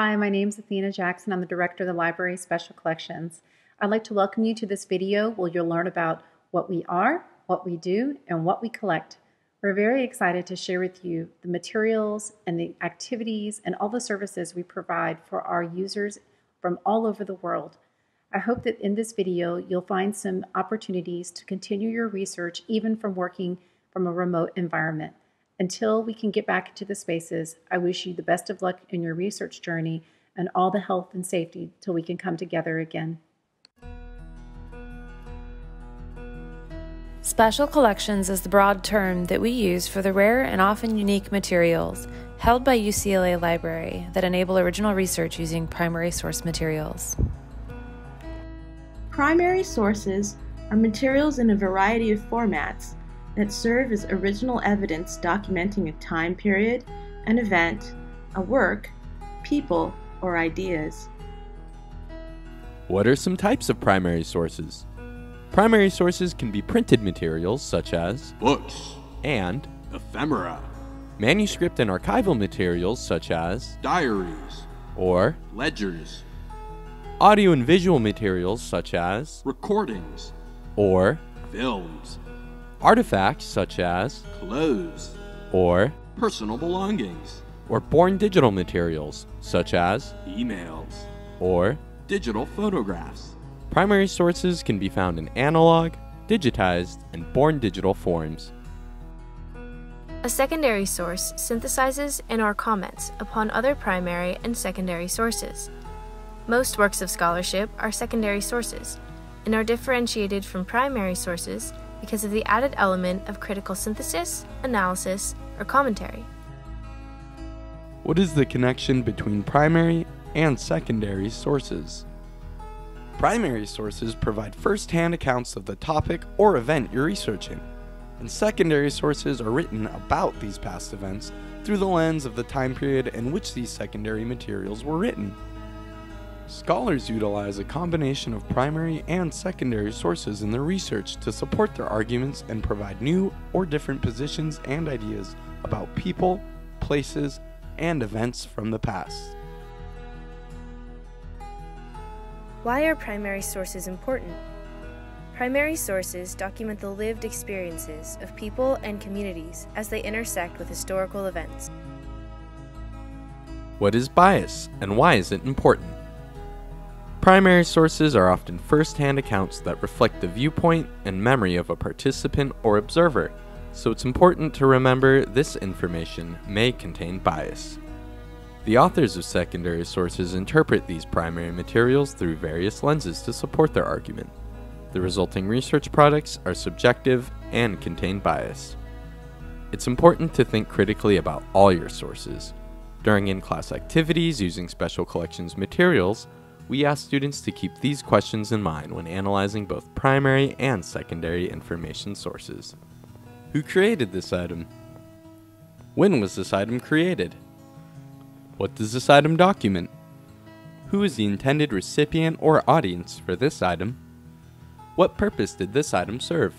Hi, my name is Athena Jackson. I'm the Director of the Library Special Collections. I'd like to welcome you to this video where you'll learn about what we are, what we do, and what we collect. We're very excited to share with you the materials and the activities and all the services we provide for our users from all over the world. I hope that in this video you'll find some opportunities to continue your research even from working from a remote environment. Until we can get back into the spaces, I wish you the best of luck in your research journey and all the health and safety till we can come together again. Special collections is the broad term that we use for the rare and often unique materials held by UCLA Library that enable original research using primary source materials. Primary sources are materials in a variety of formats that serve as original evidence documenting a time period, an event, a work, people, or ideas. What are some types of primary sources? Primary sources can be printed materials such as books. and ephemera, manuscript and archival materials such as diaries. or ledgers, audio and visual materials such as recordings. or films, artifacts such as clothes, or personal belongings, or born digital materials such as emails, or digital photographs. Primary sources can be found in analog, digitized, and born digital forms. A secondary source synthesizes and or comments upon other primary and secondary sources. Most works of scholarship are secondary sources and are differentiated from primary sources because of the added element of critical synthesis, analysis, or commentary. What is the connection between primary and secondary sources? Primary sources provide first hand accounts of the topic or event you're researching, and secondary sources are written about these past events through the lens of the time period in which these secondary materials were written. Scholars utilize a combination of primary and secondary sources in their research to support their arguments and provide new or different positions and ideas about people, places, and events from the past. Why are primary sources important? Primary sources document the lived experiences of people and communities as they intersect with historical events. What is bias and why is it important? Primary sources are often first hand accounts that reflect the viewpoint and memory of a participant or observer, so it's important to remember this information may contain bias. The authors of secondary sources interpret these primary materials through various lenses to support their argument. The resulting research products are subjective and contain bias. It's important to think critically about all your sources. During in class activities using special collections materials, we ask students to keep these questions in mind when analyzing both primary and secondary information sources. Who created this item? When was this item created? What does this item document? Who is the intended recipient or audience for this item? What purpose did this item serve?